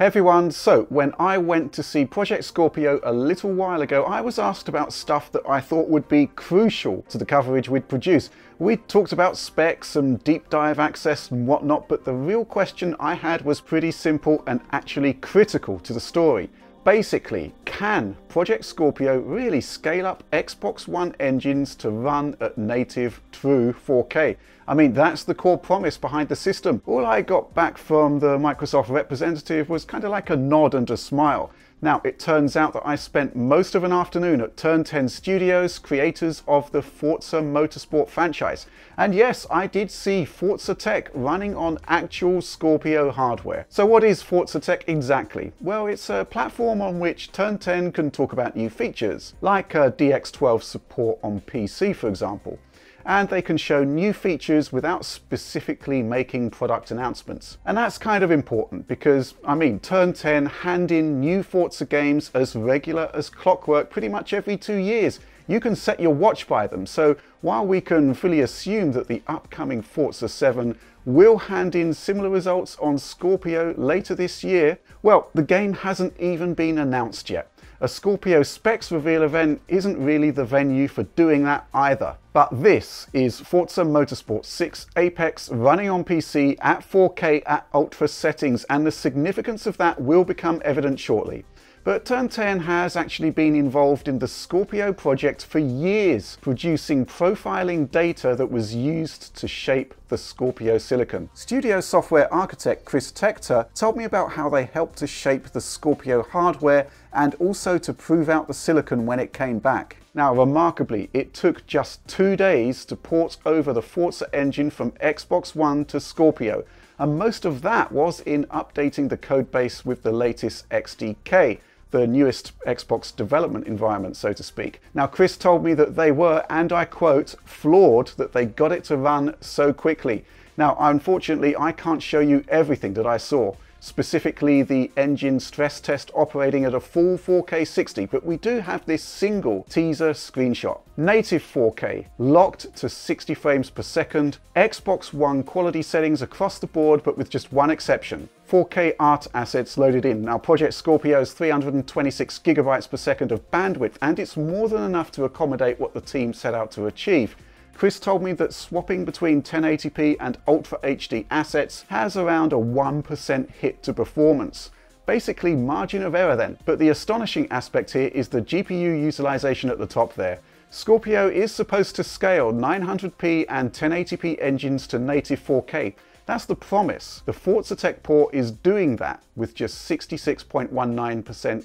Hey everyone, so when I went to see Project Scorpio a little while ago, I was asked about stuff that I thought would be crucial to the coverage we'd produce. We talked about specs and deep dive access and whatnot, but the real question I had was pretty simple and actually critical to the story. Basically, can Project Scorpio really scale up Xbox One engines to run at native true 4K? I mean, that's the core promise behind the system. All I got back from the Microsoft representative was kind of like a nod and a smile. Now, it turns out that I spent most of an afternoon at Turn 10 Studios, creators of the Forza Motorsport franchise. And yes, I did see Forza Tech running on actual Scorpio hardware. So what is Forza Tech exactly? Well, it's a platform on which Turn 10 can talk about new features, like uh, DX12 support on PC, for example and they can show new features without specifically making product announcements. And that's kind of important because, I mean, Turn 10 hand in new Forza games as regular as clockwork pretty much every two years. You can set your watch by them, so while we can fully assume that the upcoming Forza 7 will hand in similar results on Scorpio later this year, well, the game hasn't even been announced yet. A Scorpio specs reveal event isn't really the venue for doing that either. But this is Forza Motorsport 6 Apex running on PC at 4K at ultra settings and the significance of that will become evident shortly. But Turn 10 has actually been involved in the Scorpio project for years, producing profiling data that was used to shape the Scorpio silicon. Studio software architect Chris Tector told me about how they helped to shape the Scorpio hardware and also to prove out the silicon when it came back. Now, remarkably, it took just two days to port over the Forza engine from Xbox One to Scorpio, and most of that was in updating the codebase with the latest XDK, the newest Xbox development environment, so to speak. Now, Chris told me that they were, and I quote, floored that they got it to run so quickly. Now, unfortunately, I can't show you everything that I saw specifically the engine stress test operating at a full 4K 60, but we do have this single teaser screenshot. Native 4K, locked to 60 frames per second, Xbox One quality settings across the board, but with just one exception. 4K art assets loaded in. Now Project Scorpio has 326 gigabytes per second of bandwidth, and it's more than enough to accommodate what the team set out to achieve. Chris told me that swapping between 1080p and Ultra HD assets has around a 1% hit to performance. Basically margin of error then. But the astonishing aspect here is the GPU utilization at the top there. Scorpio is supposed to scale 900p and 1080p engines to native 4K, that's the promise. The Forza Tech port is doing that with just 66.19%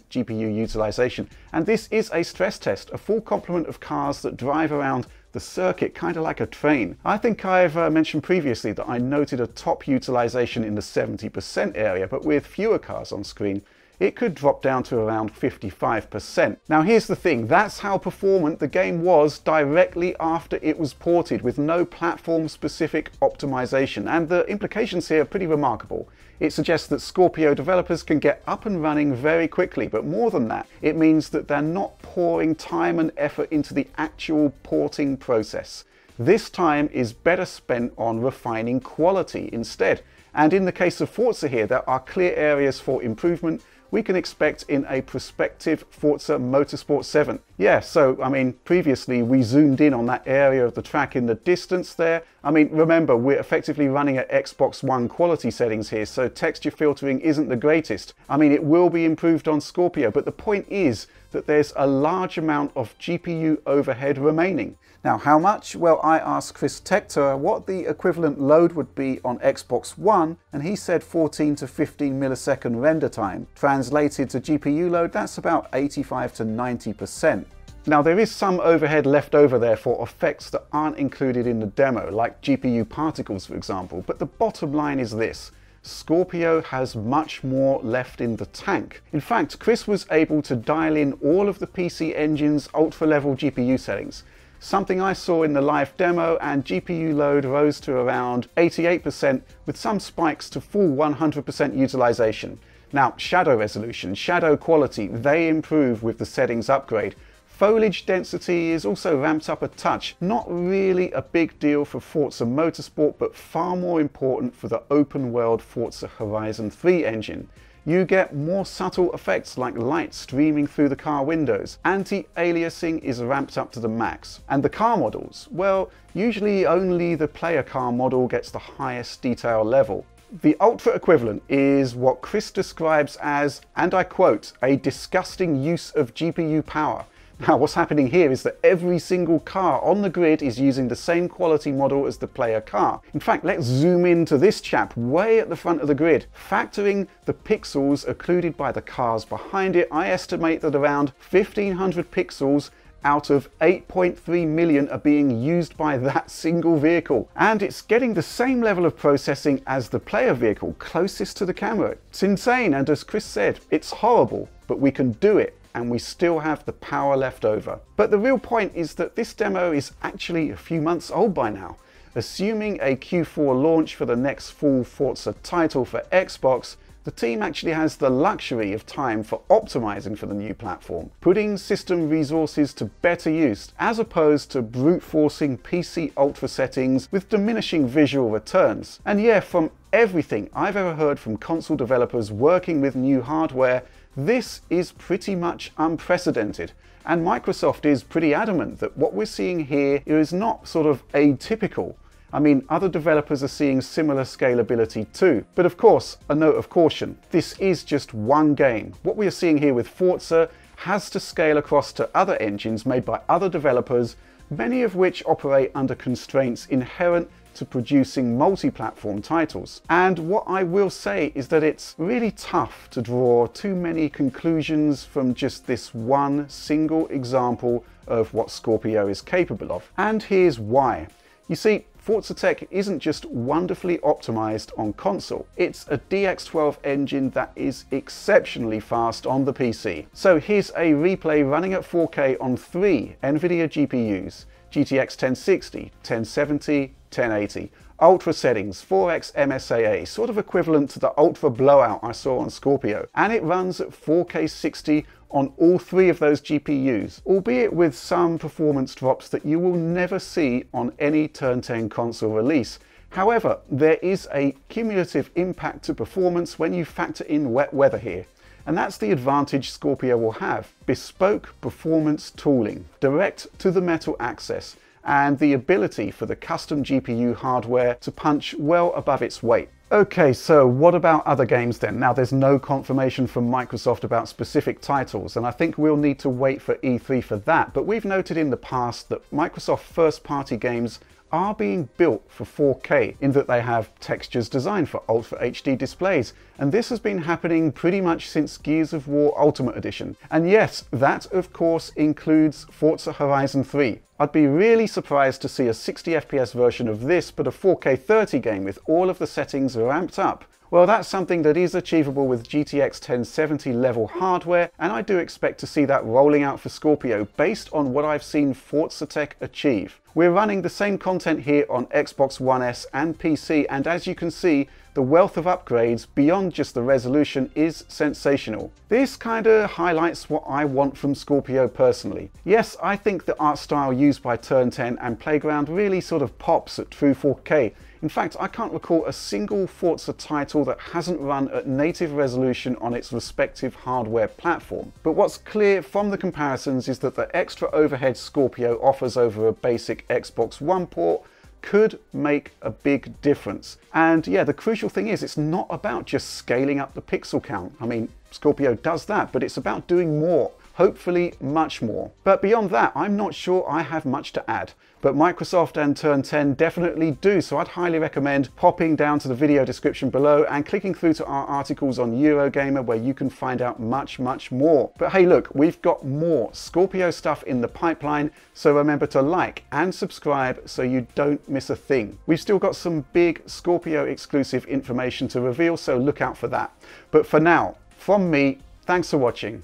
GPU utilization. And this is a stress test, a full complement of cars that drive around the circuit kind of like a train. I think I've uh, mentioned previously that I noted a top utilization in the 70% area, but with fewer cars on screen, it could drop down to around 55%. Now here's the thing, that's how performant the game was directly after it was ported with no platform specific optimization and the implications here are pretty remarkable. It suggests that Scorpio developers can get up and running very quickly, but more than that, it means that they're not pouring time and effort into the actual porting process. This time is better spent on refining quality instead. And in the case of Forza here, there are clear areas for improvement we can expect in a prospective Forza Motorsport 7. Yeah, so I mean, previously we zoomed in on that area of the track in the distance there. I mean, remember, we're effectively running at Xbox One quality settings here, so texture filtering isn't the greatest. I mean, it will be improved on Scorpio, but the point is that there's a large amount of GPU overhead remaining. Now, how much? Well, I asked Chris Tector what the equivalent load would be on Xbox One, and he said 14 to 15 millisecond render time. Translated to GPU load, that's about 85 to 90%. Now there is some overhead left over there for effects that aren't included in the demo, like GPU particles for example, but the bottom line is this. Scorpio has much more left in the tank. In fact, Chris was able to dial in all of the PC Engine's ultra-level GPU settings, something I saw in the live demo and GPU load rose to around 88% with some spikes to full 100% utilization. Now, shadow resolution, shadow quality, they improve with the settings upgrade, Foliage density is also ramped up a touch. Not really a big deal for Forza Motorsport, but far more important for the open world Forza Horizon 3 engine. You get more subtle effects like light streaming through the car windows. Anti-aliasing is ramped up to the max. And the car models, well, usually only the player car model gets the highest detail level. The Ultra equivalent is what Chris describes as, and I quote, a disgusting use of GPU power. Now what's happening here is that every single car on the grid is using the same quality model as the player car. In fact, let's zoom in to this chap way at the front of the grid. Factoring the pixels occluded by the cars behind it, I estimate that around 1500 pixels out of 8.3 million are being used by that single vehicle. And it's getting the same level of processing as the player vehicle closest to the camera. It's insane, and as Chris said, it's horrible, but we can do it and we still have the power left over. But the real point is that this demo is actually a few months old by now. Assuming a Q4 launch for the next full Forza title for Xbox, the team actually has the luxury of time for optimizing for the new platform, putting system resources to better use, as opposed to brute forcing PC Ultra settings with diminishing visual returns. And yeah, from everything I've ever heard from console developers working with new hardware, this is pretty much unprecedented. And Microsoft is pretty adamant that what we're seeing here is not sort of atypical. I mean, other developers are seeing similar scalability too. But of course, a note of caution. This is just one game. What we are seeing here with Forza has to scale across to other engines made by other developers, many of which operate under constraints inherent to producing multi-platform titles. And what I will say is that it's really tough to draw too many conclusions from just this one single example of what Scorpio is capable of. And here's why. You see, Forza Tech isn't just wonderfully optimized on console, it's a DX12 engine that is exceptionally fast on the PC. So here's a replay running at 4K on three NVIDIA GPUs, GTX 1060, 1070, 1080. Ultra settings, 4x MSAA, sort of equivalent to the Ultra blowout I saw on Scorpio. And it runs at 4K 60 on all three of those GPUs, albeit with some performance drops that you will never see on any Turn 10 console release. However, there is a cumulative impact to performance when you factor in wet weather here. And that's the advantage Scorpio will have. Bespoke performance tooling, direct to the metal access, and the ability for the custom GPU hardware to punch well above its weight. Okay, so what about other games then? Now there's no confirmation from Microsoft about specific titles, and I think we'll need to wait for E3 for that, but we've noted in the past that Microsoft first-party games are being built for 4K in that they have textures designed for Ultra HD displays. And this has been happening pretty much since Gears of War Ultimate Edition. And yes, that of course includes Forza Horizon 3. I'd be really surprised to see a 60 FPS version of this, but a 4K 30 game with all of the settings ramped up. Well, that's something that is achievable with GTX 1070 level hardware, and I do expect to see that rolling out for Scorpio based on what I've seen Forza Tech achieve. We're running the same content here on Xbox One S and PC, and as you can see, the wealth of upgrades beyond just the resolution is sensational. This kinda highlights what I want from Scorpio personally. Yes, I think the art style used by Turn 10 and Playground really sort of pops at true 4K, in fact, I can't recall a single Forza title that hasn't run at native resolution on its respective hardware platform. But what's clear from the comparisons is that the extra overhead Scorpio offers over a basic Xbox One port could make a big difference. And yeah, the crucial thing is it's not about just scaling up the pixel count. I mean, Scorpio does that, but it's about doing more hopefully much more. But beyond that, I'm not sure I have much to add. But Microsoft and Turn 10 definitely do, so I'd highly recommend popping down to the video description below and clicking through to our articles on Eurogamer where you can find out much, much more. But hey look, we've got more Scorpio stuff in the pipeline, so remember to like and subscribe so you don't miss a thing. We've still got some big Scorpio exclusive information to reveal, so look out for that. But for now, from me, thanks for watching.